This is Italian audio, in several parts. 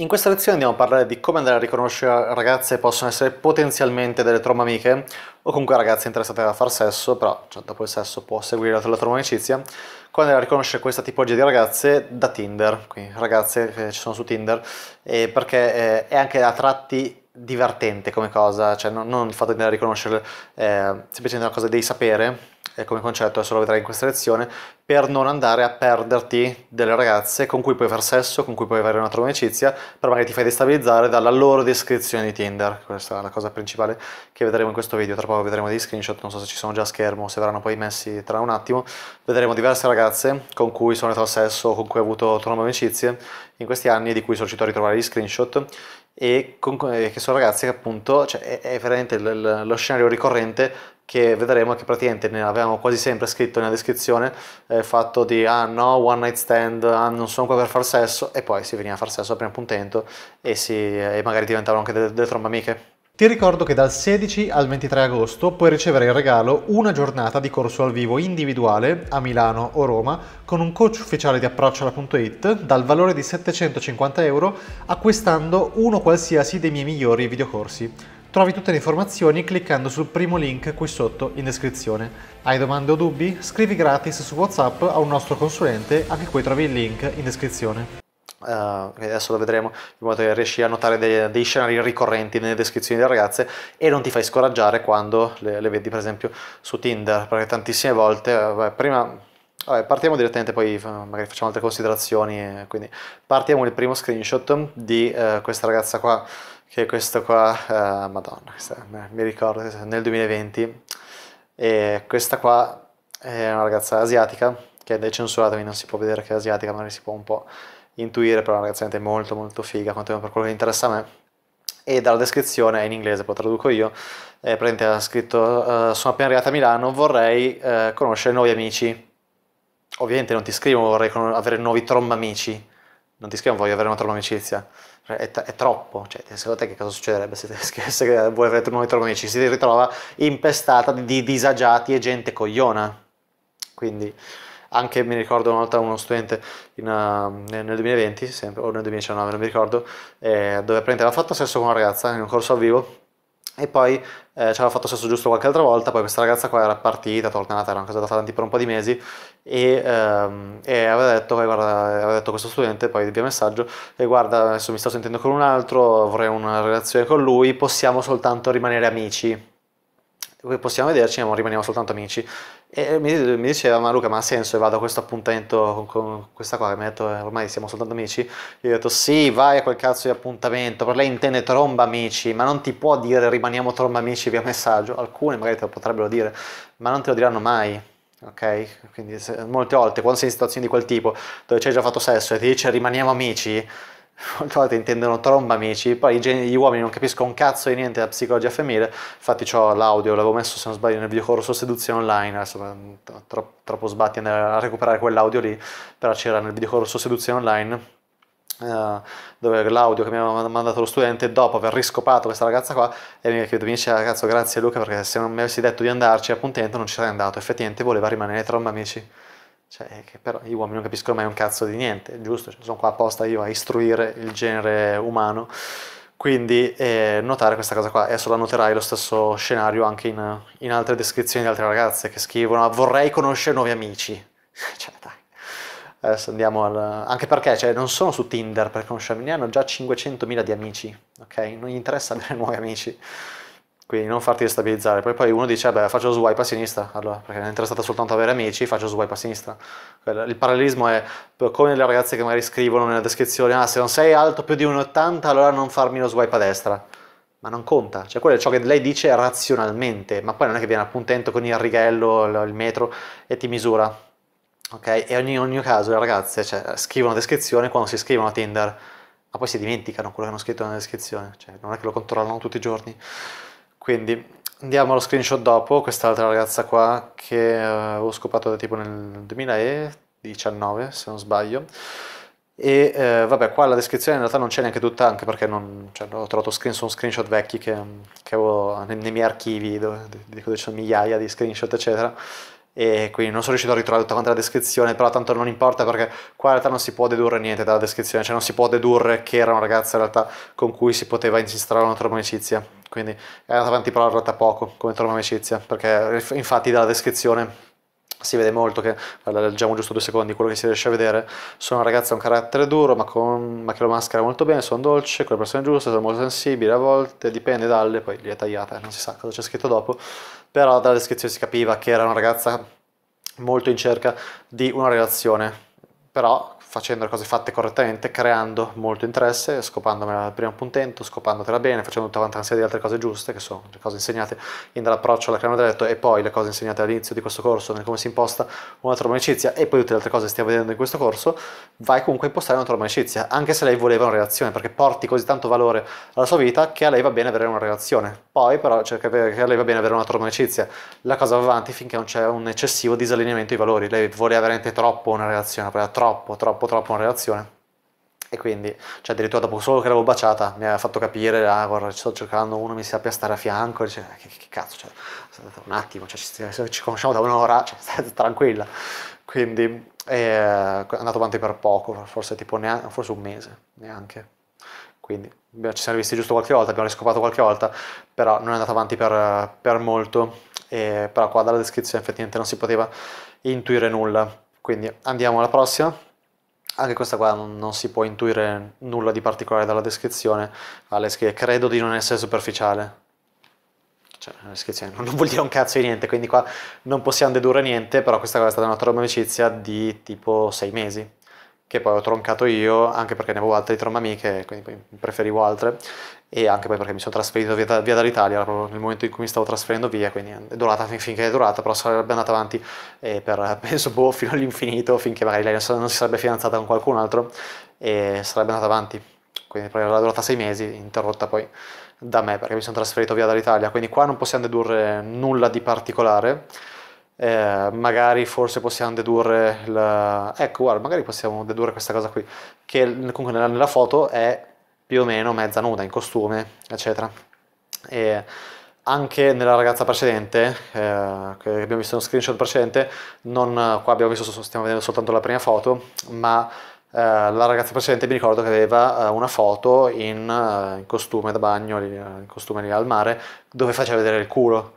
In questa lezione andiamo a parlare di come andare a riconoscere ragazze che possono essere potenzialmente delle trombamiche o comunque ragazze interessate a far sesso, però cioè, dopo il sesso può seguire la, trombamicizia. Come andare a riconoscere questa tipologia di ragazze da Tinder, quindi ragazze che ci sono su Tinder, perché eh, è anche a tratti divertente come cosa, cioè non, non il fatto di andare a riconoscerle, eh, semplicemente una cosa devi sapere come concetto, adesso lo vedrai in questa lezione, per non andare a perderti delle ragazze con cui puoi fare sesso, con cui puoi avere una tua amicizia, però magari ti fai destabilizzare dalla loro descrizione di Tinder. Questa è la cosa principale che vedremo in questo video. Tra poco vedremo dei screenshot, non so se ci sono già a schermo, se verranno poi messi tra un attimo. Vedremo diverse ragazze con cui sono andato al sesso, con cui ho avuto troppe amicizie in questi anni, di cui sono riuscito a ritrovare gli screenshot e con, che sono ragazze che appunto, cioè, è, è veramente lo scenario ricorrente che vedremo che praticamente ne avevamo quasi sempre scritto nella descrizione eh, fatto di ah no, one night stand, ah, non sono qua per far sesso e poi si veniva a far sesso al primo appuntamento e, si, e magari diventavano anche delle, delle trombamiche. Ti ricordo che dal 16 al 23 agosto puoi ricevere in regalo una giornata di corso al vivo individuale a Milano o Roma con un coach ufficiale di approcciala.it dal valore di 750 euro acquistando uno qualsiasi dei miei migliori videocorsi. Trovi tutte le informazioni cliccando sul primo link qui sotto in descrizione. Hai domande o dubbi? Scrivi gratis su WhatsApp a un nostro consulente, anche qui trovi il link in descrizione. Uh, adesso lo vedremo in modo che riesci a notare dei, dei, scenari ricorrenti nelle descrizioni delle ragazze e non ti fai scoraggiare quando le, le vedi per esempio su Tinder perché tantissime volte vabbè, prima vabbè, partiamo direttamente poi magari facciamo altre considerazioni quindi partiamo il primo screenshot di uh, questa ragazza qua che questo qua, uh, madonna, questa, mi ricordo, nel 2020, e questa qua è una ragazza asiatica, che è decensurata, quindi non si può vedere che è asiatica, magari si può un po' intuire, però è una ragazza molto molto figa, quantomeno per quello che interessa a me, e dalla descrizione, in inglese, poi traduco io, eh, praticamente ha scritto, uh, sono appena arrivata a Milano, vorrei uh, conoscere nuovi amici, ovviamente non ti scrivo vorrei avere nuovi trombamici, non ti scrivo voglio avere una tromba amicizia, è, è, troppo, cioè, secondo te che cosa succederebbe se, se vuoi avere nuovi amici? Si ritrova impestata di disagiati e gente cogliona. Quindi anche mi ricordo una volta uno studente in, uh, nel 2020, sempre, o nel 2019, non mi ricordo, eh, dove aveva fatto sesso con una ragazza in un corso al vivo e poi eh, ci aveva fatto sesso giusto qualche altra volta, poi questa ragazza qua era partita, tornata, era una cosa da avanti per un po' di mesi e, ehm, e aveva, detto, guarda, aveva detto questo studente poi via messaggio e guarda adesso mi sto sentendo con un altro, vorrei una relazione con lui, possiamo soltanto rimanere amici possiamo vederci ma rimaniamo soltanto amici. E mi, mi, diceva ma Luca ma ha senso? E vado a questo appuntamento con, con questa qua? Che mi ha detto eh, ormai siamo soltanto amici. Io ho detto sì vai a quel cazzo di appuntamento per lei intende tromba amici ma non ti può dire rimaniamo tromba amici via messaggio. Alcune magari te lo potrebbero dire ma non te lo diranno mai ok? Quindi se, molte volte quando sei in situazioni di quel tipo dove ci hai già fatto sesso e ti dice rimaniamo amici molte volte intendono tromba amici, poi gli uomini non capiscono un cazzo di niente della psicologia femminile, infatti ho l'audio, l'avevo messo se non sbaglio nel videocorso Seduzione Online, adesso troppo, troppo sbatti a recuperare quell'audio lì, però c'era nel videocorso Seduzione Online, Uh, dove l'audio che mi aveva mandato lo studente dopo aver riscopato questa ragazza qua e mi, mi diceva cazzo grazie Luca perché se non mi avessi detto di andarci appuntamento non ci sarei andato effettivamente voleva rimanere tromba amici cioè, che però gli uomini non capiscono mai un cazzo di niente, giusto? Cioè, sono qua apposta io a istruire il genere umano. Quindi eh, notare questa cosa qua, adesso la noterai lo stesso scenario anche in, in altre descrizioni di altre ragazze che scrivono vorrei conoscere nuovi amici. cioè, dai. Adesso andiamo al... anche perché cioè, non sono su Tinder per conoscermi, ne hanno già 500.000 di amici, ok? Non gli interessa avere nuovi amici quindi non farti destabilizzare. Poi, poi uno dice, beh, faccio swipe a sinistra, allora, perché mi è interessato soltanto avere amici, faccio swipe a sinistra. Il parallelismo è come le ragazze che magari scrivono nella descrizione, ah, se non sei alto più di 1,80 allora non farmi lo swipe a destra. Ma non conta, cioè quello è ciò che lei dice razionalmente, ma poi non è che viene appuntamento con il righello, il metro e ti misura. Ok? E in ogni caso le ragazze cioè, scrivono descrizione quando si scrivono a Tinder, ma poi si dimenticano quello che hanno scritto nella descrizione, cioè non è che lo controllano tutti i giorni. Quindi andiamo allo screenshot dopo, quest'altra ragazza qua che uh, avevo scopato tipo nel 2019 se non sbaglio. E eh, vabbè qua la descrizione in realtà non c'è neanche tutta anche perché non, cioè, ho trovato screen, sono screenshot vecchi che, che avevo nei, nei, miei archivi dove, dove ci sono migliaia di screenshot eccetera. E quindi non sono riuscito a ritrovare tutta quanta la descrizione, però tanto non importa perché qua in realtà non si può dedurre niente dalla descrizione, cioè non si può dedurre che era una ragazza in realtà con cui si poteva instaurare una trama amicizia, quindi è andata avanti però in realtà poco come trama amicizia, perché infatti dalla descrizione si vede molto che, leggiamo giusto due secondi quello che si riesce a vedere, sono una ragazza con carattere duro ma, con, ma che lo maschera molto bene, sono dolce, con le persone giuste, sono molto sensibili a volte, dipende dalle, poi gli è tagliata, non si sa cosa c'è scritto dopo, però dalla descrizione si capiva che era una ragazza molto in cerca di una relazione, però facendo le cose fatte correttamente, creando molto interesse, scopandomela al primo puntetto, scopandotela bene, facendo tutta una serie di altre cose giuste, che sono le cose insegnate in dall'approccio alla crema detto e poi le cose insegnate all'inizio di questo corso, nel come si imposta una trova amicizia e poi tutte le altre cose che stiamo vedendo in questo corso, vai comunque a impostare una trova amicizia, anche se lei voleva una relazione, perché porti così tanto valore alla sua vita che a lei va bene avere una relazione. Poi però cerca che a lei va bene avere una trova amicizia. La cosa va avanti finché non c'è un eccessivo disallineamento di valori. Lei voleva veramente troppo una relazione, voleva troppo, troppo troppo troppo una relazione e quindi, cioè addirittura dopo solo che l'avevo baciata mi ha fatto capire, ah guarda ci sto cercando uno mi sappia stare a fianco, dice, che, che, cazzo, cioè, un attimo, cioè, ci, ci, conosciamo da un'ora, cioè, state tranquilla, quindi è andato avanti per poco, forse tipo neanche, forse un mese, neanche, quindi ci siamo visti giusto qualche volta, abbiamo riscopato qualche volta, però non è andato avanti per, per molto, e, però qua dalla descrizione effettivamente non si poteva intuire nulla, quindi andiamo alla prossima. Anche questa qua non, si può intuire nulla di particolare dalla descrizione. Alex che credo di non essere superficiale. Cioè, non vuol dire un cazzo di niente, quindi qua non possiamo dedurre niente, però questa qua è stata una tromba amicizia di tipo sei mesi che poi ho troncato io, anche perché ne avevo altre di tromba amiche, quindi poi preferivo altre, e anche poi perché mi sono trasferito via, via dall'Italia proprio nel momento in cui mi stavo trasferendo via, quindi è durata fin, finché è durata, però sarebbe andata avanti eh, per, penso, boh, fino all'infinito, finché magari lei non si sarebbe fidanzata con qualcun altro, e sarebbe andata avanti. Quindi è durata sei mesi, interrotta poi da me, perché mi sono trasferito via dall'Italia, quindi qua non possiamo dedurre nulla di particolare, eh, magari forse possiamo dedurre, la... ecco guarda, magari possiamo dedurre questa cosa qui, che comunque nella, nella foto è più o meno mezza nuda, in costume, eccetera. E anche nella ragazza precedente, eh, che abbiamo visto uno screenshot precedente, non, qua abbiamo visto, stiamo vedendo soltanto la prima foto, ma eh, la ragazza precedente mi ricordo che aveva eh, una foto in, eh, in, costume da bagno, in costume lì al mare, dove faceva vedere il culo.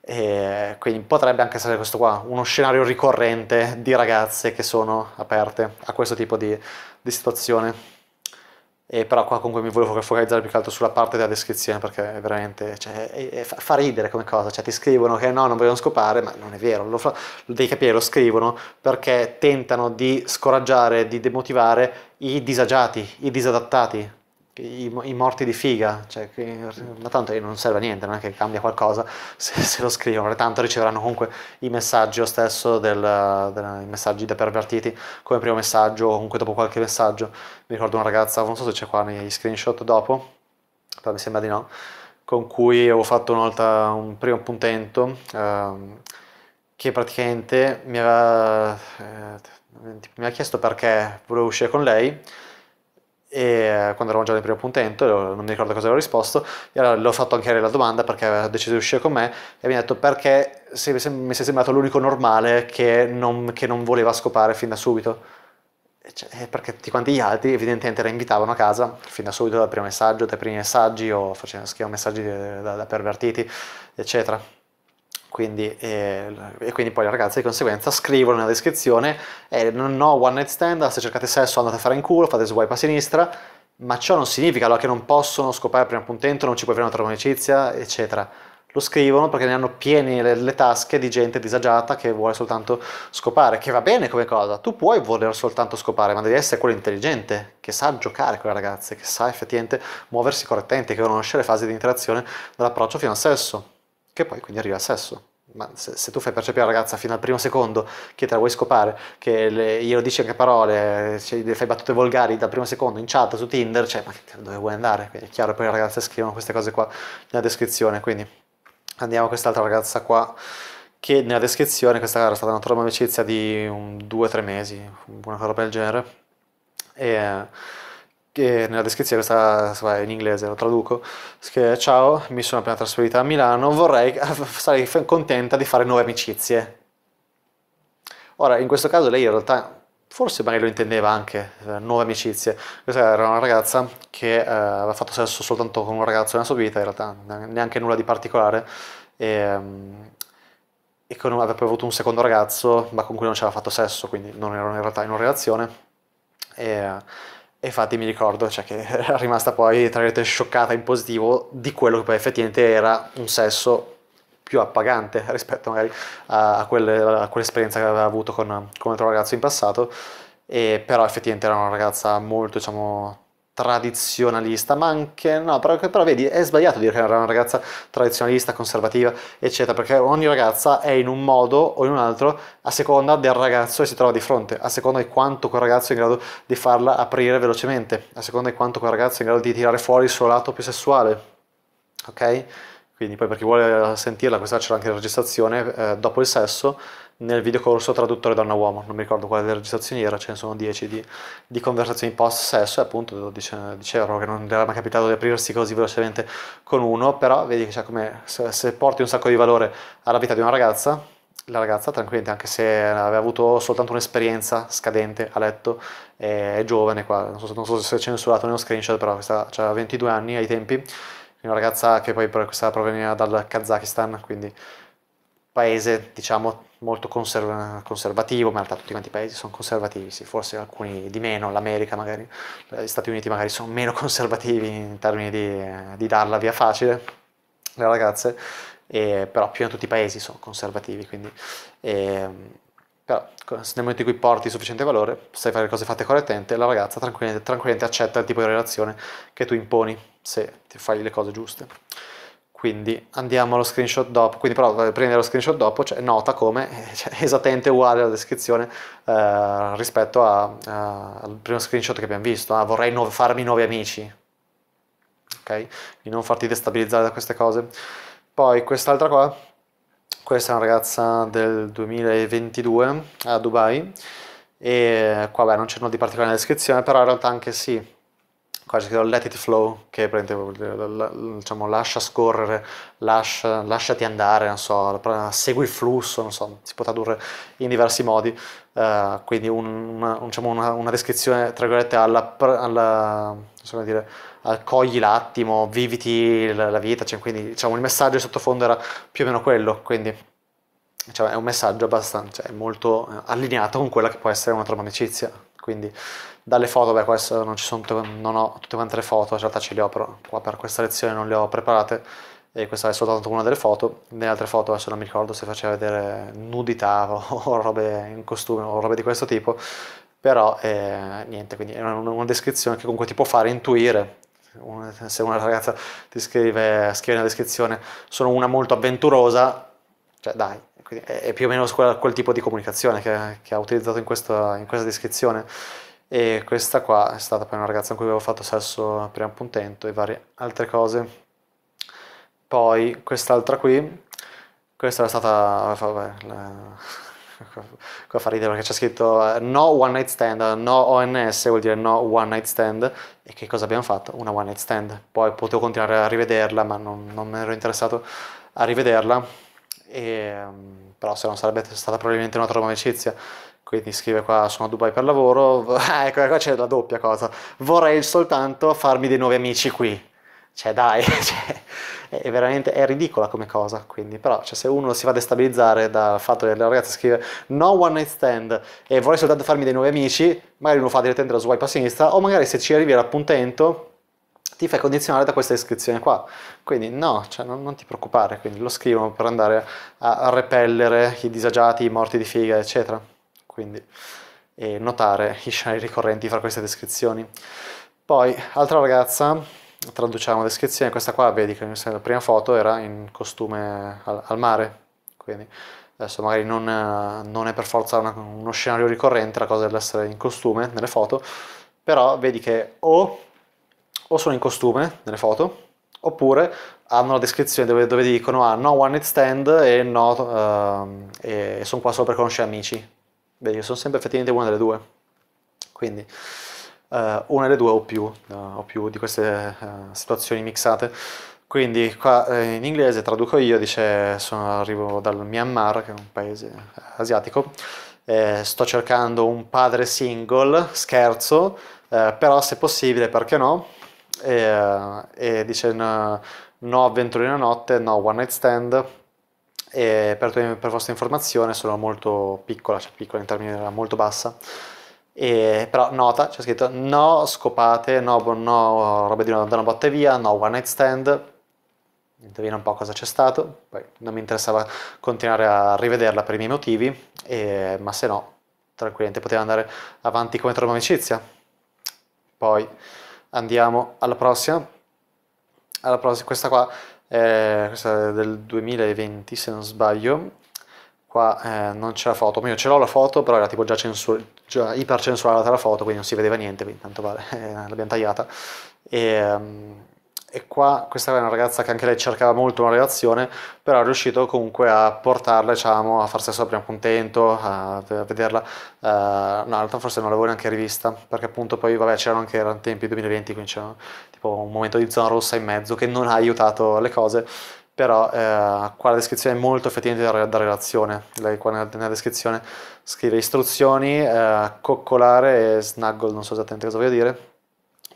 E quindi potrebbe anche essere questo qua, uno scenario ricorrente di ragazze che sono aperte a questo tipo di, di situazione. E però qua comunque mi volevo focalizzare più che altro sulla parte della descrizione perché è veramente cioè, è, è, fa ridere come cosa, cioè ti scrivono che no, non vogliono scopare, ma non è vero, lo, lo devi capire, lo scrivono perché tentano di scoraggiare, di demotivare i disagiati, i disadattati, i, i, morti di figa, cioè, ma tanto non serve a niente, non è che cambia qualcosa se, se lo scrivono, tanto riceveranno comunque i messaggi lo stesso, del, del, i messaggi da pervertiti come primo messaggio o comunque dopo qualche messaggio. Mi ricordo una ragazza, non so se c'è qua negli screenshot dopo, però mi sembra di no, con cui avevo fatto una volta un primo appuntamento ehm, che praticamente mi aveva, eh, mi aveva chiesto perché volevo uscire con lei e eh, quando eravamo già nel primo appuntamento, non mi ricordo cosa avevo risposto, e allora l'ho fatto anche la domanda perché aveva deciso di uscire con me e mi ha detto perché mi sei sembrato l'unico normale che non, che non voleva scopare fin da subito. Cioè, perché tutti quanti gli altri evidentemente la invitavano a casa fin da subito dal primo messaggio, dai primi messaggi o facevano scrivere messaggi da, da pervertiti, eccetera. Quindi, eh, e quindi poi le ragazze di conseguenza scrivono nella descrizione eh, ho one night stand, se cercate sesso andate a fare in culo, fate swipe a sinistra, ma ciò non significa allora che non possono scopare il primo appuntamento, non ci puoi avere una trova amicizia, eccetera. Lo scrivono perché ne hanno piene le, le, tasche di gente disagiata che vuole soltanto scopare, che va bene come cosa, tu puoi voler soltanto scopare, ma devi essere quello intelligente, che sa giocare con le ragazze, che sa effettivamente muoversi correttamente, che conosce le fasi di interazione dall'approccio fino al sesso che poi quindi arriva al sesso. Ma se, se, tu fai percepire la ragazza fino al primo secondo che te la vuoi scopare, che le, glielo dici anche parole, cioè, fai battute volgari dal primo secondo in chat su Tinder, cioè ma dove vuoi andare? Quindi è chiaro, poi le ragazze scrivono queste cose qua nella descrizione, quindi andiamo a quest'altra ragazza qua che nella descrizione, questa era stata una trova amicizia di un 2-3 mesi, una cosa del genere, e nella descrizione sta in inglese, lo traduco, che ciao, mi sono appena trasferita a Milano, vorrei, sarei contenta di fare nuove amicizie. Ora, in questo caso lei in realtà forse magari lo intendeva anche, eh, nuove amicizie. Questa era una ragazza che eh, aveva fatto sesso soltanto con un ragazzo nella sua vita, in realtà neanche nulla di particolare, e, um, e con, aveva poi avuto un secondo ragazzo, ma con cui non ci aveva fatto sesso, quindi non erano in realtà in una relazione. E, e infatti mi ricordo cioè, che era rimasta poi, tra virgolette, scioccata in positivo di quello che poi effettivamente era un sesso più appagante rispetto magari a, quelle, a quell'esperienza che aveva avuto con, con altro ragazzo in passato, e, però effettivamente era una ragazza molto, diciamo, tradizionalista, ma anche no, però, però, vedi, è sbagliato dire che era una ragazza tradizionalista, conservativa, eccetera, perché ogni ragazza è in un modo o in un altro a seconda del ragazzo che si trova di fronte, a seconda di quanto quel ragazzo è in grado di farla aprire velocemente, a seconda di quanto quel ragazzo è in grado di tirare fuori il suo lato più sessuale. Ok? Quindi poi per chi vuole sentirla, questa c'era anche la registrazione eh, dopo il sesso nel videocorso traduttore donna-uomo, non mi ricordo quale delle registrazioni era, ce ne sono 10 di, di conversazioni post-sesso e appunto dice, dicevano che non era mai capitato di aprirsi così velocemente con uno, però vedi che c'è come se, se porti un sacco di valore alla vita di una ragazza, la ragazza tranquillamente anche se aveva avuto soltanto un'esperienza scadente a letto è giovane qua. Non so, non so se è censurato nello screenshot però questa aveva 22 anni ai tempi una ragazza che poi questa proveniva dal Kazakistan, quindi paese diciamo molto conserv conservativo, ma in realtà tutti quanti i paesi sono conservativi, sì, forse alcuni di meno, l'America magari, gli Stati Uniti magari sono meno conservativi in termini di, di darla via facile, le ragazze, e, però più in tutti i paesi sono conservativi, quindi... E, però nel momento in cui porti sufficiente valore, sai fare le cose fatte correttamente, la ragazza tranquillamente, tranquillamente accetta il tipo di relazione che tu imponi se ti fai le cose giuste. Quindi andiamo allo screenshot dopo, quindi però per prendere lo screenshot dopo cioè, nota come cioè, esattamente uguale alla descrizione eh, rispetto a, a, al primo screenshot che abbiamo visto, ah, vorrei no farmi nuovi amici, ok? Quindi non farti destabilizzare da queste cose. Poi quest'altra qua, questa è una ragazza del 2022 a Dubai e qua beh, non c'è nulla di particolare nella descrizione, però in realtà anche sì, qua c'è scritto let it flow, che diciamo, lascia scorrere, lascia, lasciati andare, so, segui il flusso, so, si può tradurre in diversi modi, uh, quindi un, una, diciamo una, una, descrizione, tra virgolette, alla, alla so dire, cogli l'attimo, viviti la, la vita, cioè, quindi diciamo, il messaggio di sottofondo era più o meno quello, quindi cioè, è un messaggio abbastanza, cioè, molto eh, allineato con quella che può essere una tua amicizia, quindi dalle foto, beh questo non sono, non ho tutte quante le foto, in realtà ce le ho però qua per questa lezione non le ho preparate e questa è soltanto una delle foto, nelle altre foto adesso non mi ricordo se faceva vedere nudità o, robe in costume o robe di questo tipo, però eh, niente, quindi è una, una, descrizione che comunque ti può fare intuire. Se una ragazza ti scrive, scrive nella descrizione sono una molto avventurosa, cioè dai, è, più o meno quel, quel tipo di comunicazione che, che ha utilizzato in questa, in questa descrizione. E questa qua è stata poi una ragazza con cui avevo fatto sesso per appuntamento e varie altre cose. Poi quest'altra qui questa è stata vabbè, la... qua fa ridere perché c'è scritto eh, no one night stand no ONS vuol dire no one night stand. E che cosa abbiamo fatto? una one night stand. Poi potevo continuare a rivederla ma non, non ero interessato a rivederla e, mm, però se non sarebbe stata probabilmente una trova amicizia. Quindi scrive qua sono a Dubai per lavoro, ah, ecco qua c'è la doppia cosa, vorrei soltanto farmi dei nuovi amici qui, cioè dai, cioè, è veramente è ridicola come cosa, quindi. Però cioè, se uno si fa destabilizzare dal fatto che la ragazza scrive no one night stand e vorrei soltanto farmi dei nuovi amici, magari uno fa direttamente la swipe a sinistra o magari se ci arrivi all'appuntamento ti fai condizionare da questa descrizione qua. Quindi no, cioè non, non, ti preoccupare, quindi lo scrivono per andare a, repellere i disagiati, i morti di figa, eccetera quindi e notare i scenari ricorrenti fra queste descrizioni. Poi, altra ragazza, traduciamo descrizione, questa qua vedi che la prima foto era in costume al, al mare, quindi adesso magari non, non è per forza una, uno scenario ricorrente la cosa dell'essere in costume nelle foto, però vedi che o, o sono in costume nelle foto, oppure hanno la descrizione dove, dove dicono ah, no one night stand e no, uh, e sono qua solo per conoscere amici, Vedi, sono sempre effettivamente una delle due. Quindi uh, una delle due o più, uh, o più di queste uh, situazioni mixate. Quindi qua eh, in inglese traduco io, dice sono, arrivo dal Myanmar, che è un paese asiatico, eh, sto cercando un padre single, scherzo, eh, però se possibile perché no? E, e dice no, no avventurina notte, no one night stand, e per, per vostra informazione sono molto piccola, cioè piccola in termini molto bassa, e, però nota, c'è scritto no scopate, no, no robe di una, da una botte via, no one night stand, indovina un po' cosa c'è stato, poi non mi interessava continuare a rivederla per i miei motivi, e, ma se no, tranquillamente poteva andare avanti come trovo amicizia. Poi andiamo alla prossima, alla prossima, questa qua è, questa è del 2020 se non sbaglio, qua eh, non c'è la foto, io ce l'ho la foto, però era tipo già, censur- già ipercensurata la foto, quindi non si vedeva niente, quindi tanto vale, l'abbiamo tagliata. E, um, e qua questa è una ragazza che anche lei cercava molto una relazione, però è riuscito comunque a portarla, diciamo, a far sesso al primo contento, a vederla. Uh, no, in realtà forse non l'avevo neanche rivista, perché appunto poi, vabbè, c'erano anche erano tempi 2020, quindi c'era tipo un momento di zona rossa in mezzo che non ha aiutato le cose, però eh, qua la descrizione è molto effettivamente da, da relazione. Lei qua nella, nella descrizione scrive istruzioni, eh, coccolare e snuggle, non so esattamente cosa voglio dire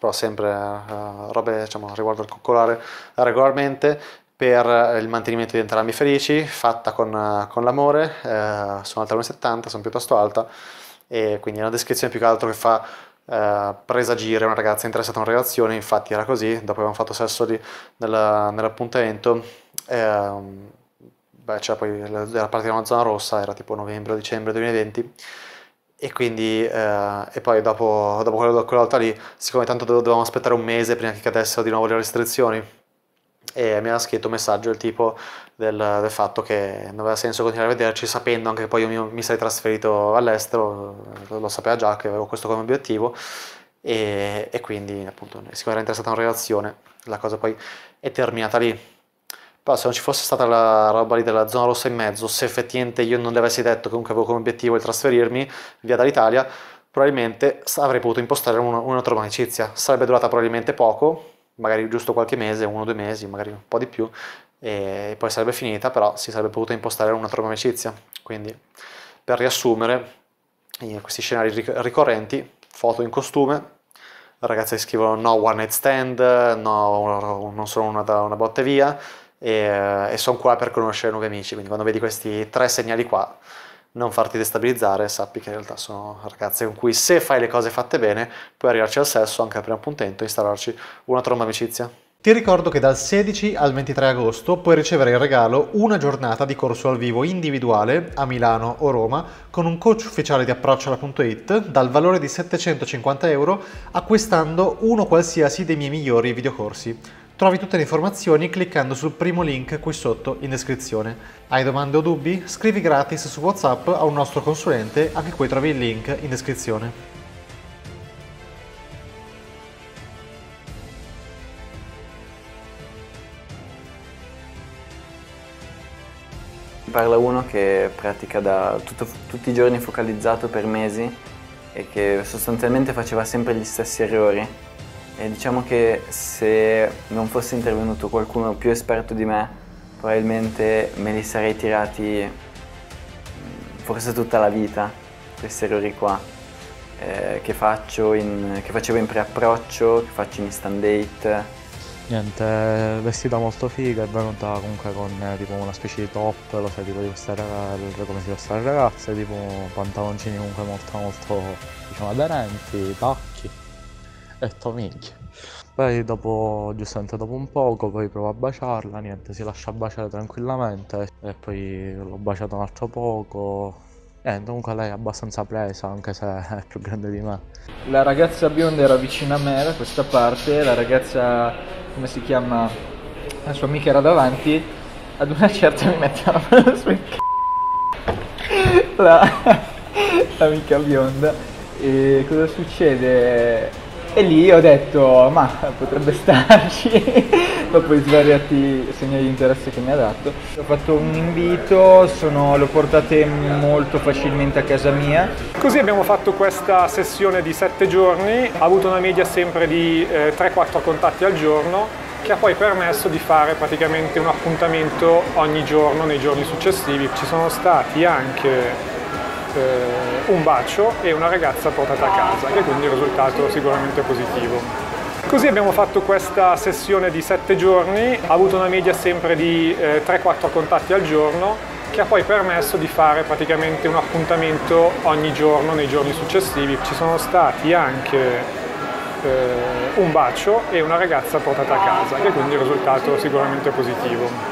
però sempre uh, robe diciamo, riguardo al coccolare regolarmente per il mantenimento di entrambi felici, fatta con, uh, con l'amore, uh, sono alta 1,70, sono piuttosto alta e quindi è una descrizione più che altro che fa presagire una ragazza interessata in una relazione, infatti era così, dopo abbiamo fatto sesso lì nella, nell'appuntamento, ehm, beh c'era poi la, la parte della zona rossa, era tipo novembre o dicembre 2020, e quindi eh, e poi dopo, dopo quella, volta lì siccome tanto dovevamo aspettare un mese prima che cadessero di nuovo le restrizioni e mi ha scritto un messaggio del tipo del, del, fatto che non aveva senso continuare a vederci sapendo anche che poi io mi, mi sarei trasferito all'estero lo sapeva già che avevo questo come obiettivo e, e quindi appunto siccome era interessata in una relazione la cosa poi è terminata lì però se non ci fosse stata la roba lì della zona rossa in mezzo, se effettivamente io non le avessi detto comunque avevo come obiettivo il trasferirmi via dall'Italia, probabilmente avrei potuto impostare una, una nuova amicizia. Sarebbe durata probabilmente poco, magari giusto qualche mese, uno o due mesi, magari un po' di più, e poi sarebbe finita, però si sarebbe potuta impostare una nuova amicizia. Quindi, per riassumere, questi scenari ricorrenti, foto in costume, ragazze che scrivono no one night stand, no, non sono una, una botte via, e, e sono qua per conoscere nuovi amici, quindi quando vedi questi tre segnali qua non farti destabilizzare, sappi che in realtà sono ragazze con cui se fai le cose fatte bene puoi arrivarci al sesso anche al primo appuntamento e installarci una tromba amicizia. Ti ricordo che dal 16 al 23 agosto puoi ricevere in regalo una giornata di corso al vivo individuale a Milano o Roma con un coach ufficiale di approcciala.it dal valore di 750 euro acquistando uno qualsiasi dei miei migliori videocorsi. Trovi tutte le informazioni cliccando sul primo link qui sotto in descrizione. Hai domande o dubbi? Scrivi gratis su WhatsApp a un nostro consulente, anche qui trovi il link in descrizione. Parla uno che pratica da tutto, tutti i giorni focalizzato per mesi e che sostanzialmente faceva sempre gli stessi errori e diciamo che se non fosse intervenuto qualcuno più esperto di me, probabilmente me li sarei tirati mm, forse tutta la vita, questi errori qua, eh, che, in, che, facevo in pre-approccio, che faccio in instant date. Niente, vestita molto figa, è venuta comunque con eh, tipo una specie di top, lo sai, tipo di queste ragazze, come si veste le ragazze, tipo pantaloncini comunque molto molto diciamo aderenti, tacchi e detto minchia. Poi dopo, giustamente dopo un poco, poi provo a baciarla, niente, si lascia baciare tranquillamente e poi l'ho baciato un altro poco. Niente, comunque lei è abbastanza presa, anche se è più grande di me. La ragazza bionda era vicino a me da questa parte, la ragazza, come si chiama, la sua amica era davanti, ad una certa mi mette la mano sul c***o la, l'amica bionda. E cosa succede? E lì ho detto, ma potrebbe starci, dopo i svariati segnali di interesse che mi ha dato. Ho fatto un invito, sono, lo portate molto facilmente a casa mia. Così abbiamo fatto questa sessione di sette giorni, ha avuto una media sempre di eh, 3-4 contatti al giorno, che ha poi permesso di fare praticamente un appuntamento ogni giorno nei giorni successivi. Ci sono stati anche eh, un bacio e una ragazza portata a casa, che quindi un risultato sicuramente positivo. Così abbiamo fatto questa sessione di sette giorni, ha avuto una media sempre di eh, 3-4 contatti al giorno, che ha poi permesso di fare praticamente un appuntamento ogni giorno nei giorni successivi. Ci sono stati anche eh, un bacio e una ragazza portata a casa, che quindi è un risultato sicuramente positivo.